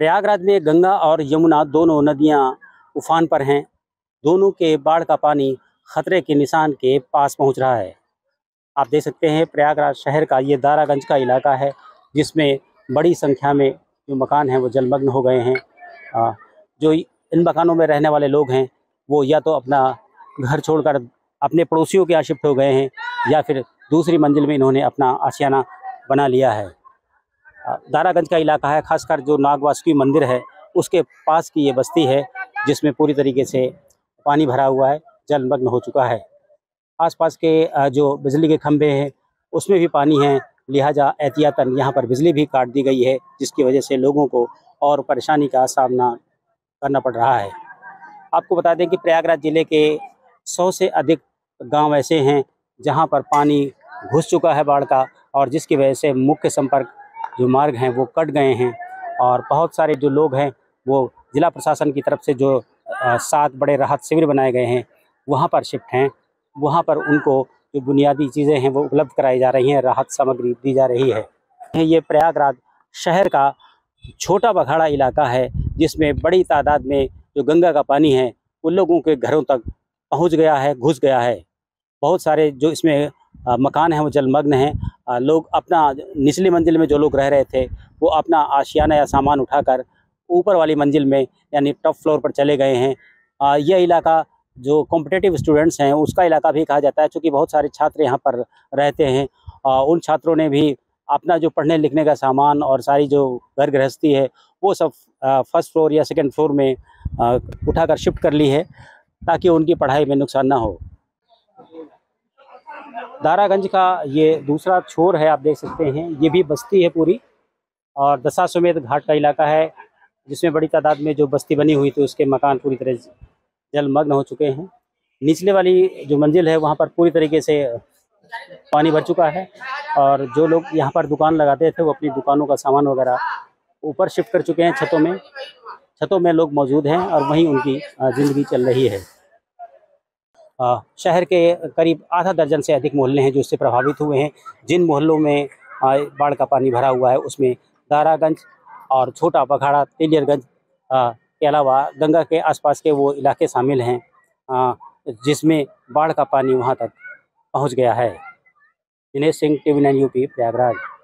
प्रयागराज में गंगा और यमुना दोनों नदियाँ उफान पर हैं। दोनों के बाढ़ का पानी खतरे के निशान के पास पहुँच रहा है। आप देख सकते हैं, प्रयागराज शहर का ये दारागंज का इलाका है, जिसमें बड़ी संख्या में जो मकान हैं, वो जलमग्न हो गए हैं। जो इन मकानों में रहने वाले लोग हैं, वो या तो अपना घर छोड़कर अपने पड़ोसियों के यहाँ शिफ्ट हो गए हैं, या फिर दूसरी मंजिल में इन्होंने अपना आशियाना बना लिया है। दारागंज का इलाका है, खासकर जो नागवासुकी मंदिर है, उसके पास की ये बस्ती है, जिसमें पूरी तरीके से पानी भरा हुआ है, जलमग्न हो चुका है। आसपास के जो बिजली के खंभे हैं, उसमें भी पानी है, लिहाजा एहतियातन यहाँ पर बिजली भी काट दी गई है, जिसकी वजह से लोगों को और परेशानी का सामना करना पड़ रहा है। आपको बता दें कि प्रयागराज ज़िले के सौ से अधिक गाँव ऐसे हैं, जहाँ पर पानी घुस चुका है बाढ़ का, और जिसकी वजह से मुख्य संपर्क जो मार्ग हैं वो कट गए हैं और बहुत सारे जो लोग हैं वो ज़िला प्रशासन की तरफ़ से जो सात बड़े राहत शिविर बनाए गए हैं, वहाँ पर शिफ्ट हैं। वहाँ पर उनको जो बुनियादी चीज़ें हैं वो उपलब्ध कराई जा रही हैं, राहत सामग्री दी जा रही है ये प्रयागराज शहर का छोटा बघाड़ा इलाका है, जिसमें बड़ी तादाद में जो गंगा का पानी है, उन लोगों के घरों तक पहुँच गया है, घुस गया है। बहुत सारे जो इसमें मकान हैं, वो जलमग्न हैं। लोग अपना निचली मंजिल में जो लोग रह रहे थे, वो अपना आशियाना या सामान उठाकर ऊपर वाली मंजिल में, यानी टॉप फ्लोर पर चले गए हैं। यह इलाका जो कॉम्पिटेटिव स्टूडेंट्स हैं, उसका इलाका भी कहा जाता है क्योंकि बहुत सारे छात्र यहाँ पर रहते हैं। उन छात्रों ने भी अपना जो पढ़ने लिखने का सामान और सारी जो घर गृहस्थी है, वो सब फ़र्स्ट फ्लोर या सेकंड फ्लोर में उठाकर शिफ्ट कर ली है, ताकि उनकी पढ़ाई में नुकसान ना हो। दारागंज का ये दूसरा छोर है, आप देख सकते हैं। ये भी बस्ती है पूरी और दशा समेत घाट का इलाका है, जिसमें बड़ी तादाद में जो बस्ती बनी हुई थी, उसके मकान पूरी तरह जलमग्न हो चुके हैं। निचले वाली जो मंजिल है, वहाँ पर पूरी तरीके से पानी भर चुका है और जो लोग यहाँ पर दुकान लगाते थे, वो अपनी दुकानों का सामान वगैरह ऊपर शिफ्ट कर चुके हैं छतों में। छतों में लोग मौजूद हैं और वहीं उनकी ज़िंदगी चल रही है। शहर के करीब आधा दर्जन से अधिक मोहल्ले हैं जो इससे प्रभावित हुए हैं। जिन मोहल्लों में बाढ़ का पानी भरा हुआ है, उसमें दारागंज और छोटा बखाड़ा तेलियरगंज के अलावा गंगा के आसपास के वो इलाके शामिल हैं जिसमें बाढ़ का पानी वहाँ तक पहुँच गया है। Dinesh Singh T V nine UP, Prayagraj.